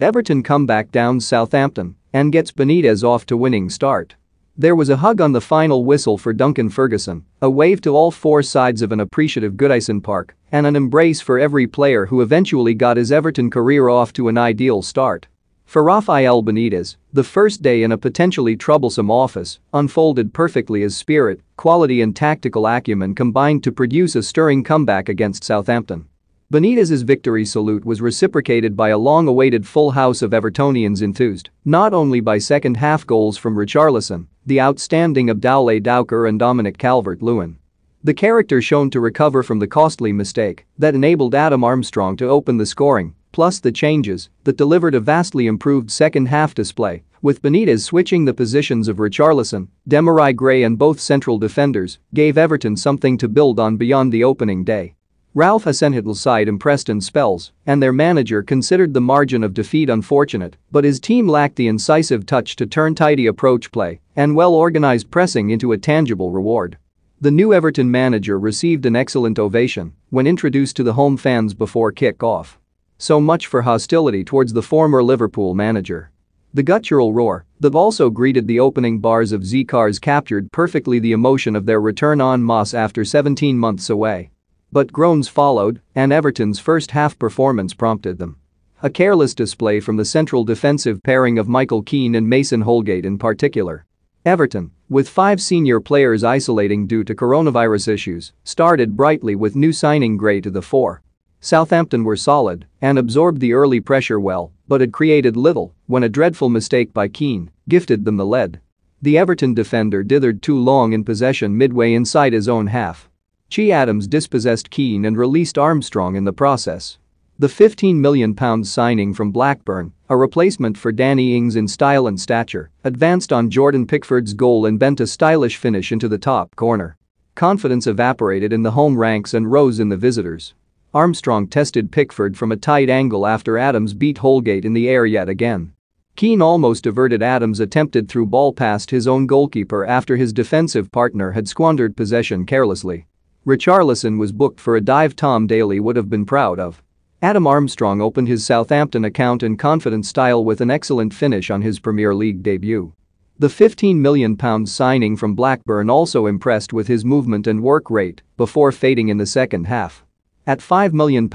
Everton come back down Southampton and gets Benitez off to winning start. There was a hug on the final whistle for Duncan Ferguson, a wave to all four sides of an appreciative Goodison Park, and an embrace for every player who eventually got his Everton career off to an ideal start. For Rafael Benitez, the first day in a potentially troublesome office unfolded perfectly as spirit, quality and tactical acumen combined to produce a stirring comeback against Southampton. Benitez's victory salute was reciprocated by a long-awaited full house of Evertonians enthused, not only by second-half goals from Richarlison, the outstanding Abdoulaye Doucouré and Dominic Calvert-Lewin. The character shown to recover from the costly mistake that enabled Adam Armstrong to open the scoring, plus the changes that delivered a vastly improved second-half display, with Benitez switching the positions of Richarlison, Demarai Gray and both central defenders, gave Everton something to build on beyond the opening day. Ralph Hasenhüttl's side impressed in spells, and their manager considered the margin of defeat unfortunate, but his team lacked the incisive touch to turn tidy approach play and well-organized pressing into a tangible reward. The new Everton manager received an excellent ovation when introduced to the home fans before kick-off. So much for hostility towards the former Liverpool manager. The guttural roar that also greeted the opening bars of Z Cars captured perfectly the emotion of their return on Moss after 17 months away. But groans followed, and Everton's first half performance prompted them. A careless display from the central defensive pairing of Michael Keane and Mason Holgate in particular. Everton, with five senior players isolating due to coronavirus issues, started brightly with new signing Gray to the fore. Southampton were solid and absorbed the early pressure well, but had created little when a dreadful mistake by Keane gifted them the lead. The Everton defender dithered too long in possession midway inside his own half Che Adams dispossessed Keane and released Armstrong in the process. The £15 million signing from Blackburn, a replacement for Danny Ings in style and stature, advanced on Jordan Pickford's goal and bent a stylish finish into the top corner. Confidence evaporated in the home ranks and rose in the visitors. Armstrong tested Pickford from a tight angle after Adams beat Holgate in the air yet again. Keane almost averted Adams' attempted through ball past his own goalkeeper after his defensive partner had squandered possession carelessly. Richarlison was booked for a dive Tom Daley would have been proud of. Adam Armstrong opened his Southampton account in confident style with an excellent finish on his Premier League debut. The £15 million signing from Blackburn also impressed with his movement and work rate before fading in the second half. At £5 million,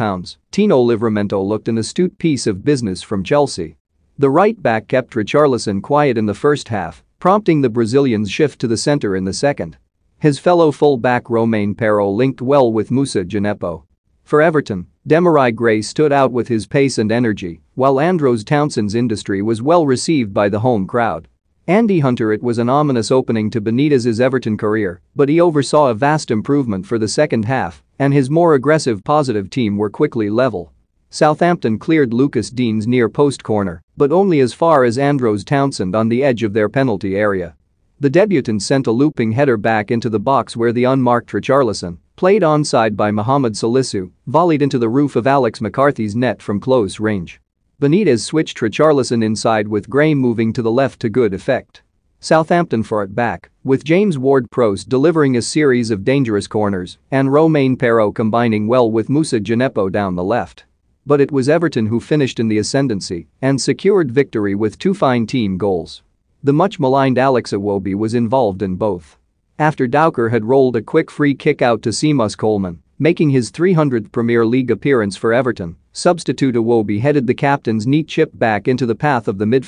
Tino Livramento looked an astute piece of business from Chelsea. The right back kept Richarlison quiet in the first half, prompting the Brazilian's shift to the centre in the second. His fellow full-back Romain Perraud linked well with Moussa Djenepo. For Everton, Demarai Gray stood out with his pace and energy, while Andros Townsend's industry was well received by the home crowd. Andy Hunter It was an ominous opening to Benitez's Everton career, but he oversaw a vast improvement for the second half, and his more aggressive positive team were quickly level. Southampton cleared Lucas Digne's near post corner, but only as far as Andros Townsend on the edge of their penalty area. The debutant sent a looping header back into the box where the unmarked Richarlison, played onside by Mohamed Salisu, volleyed into the roof of Alex McCarthy's net from close range. Benitez switched Richarlison inside with Gray moving to the left to good effect. Southampton fought back, with James Ward-Prowse delivering a series of dangerous corners and Romain Perraud combining well with Moussa Djenepo down the left. But it was Everton who finished in the ascendancy and secured victory with two fine team goals. The much-maligned Alex Iwobi was involved in both. After Doucouré had rolled a quick free kick out to Seamus Coleman, making his 300th Premier League appearance for Everton, substitute Iwobi headed the captain's neat chip back into the path of the midfield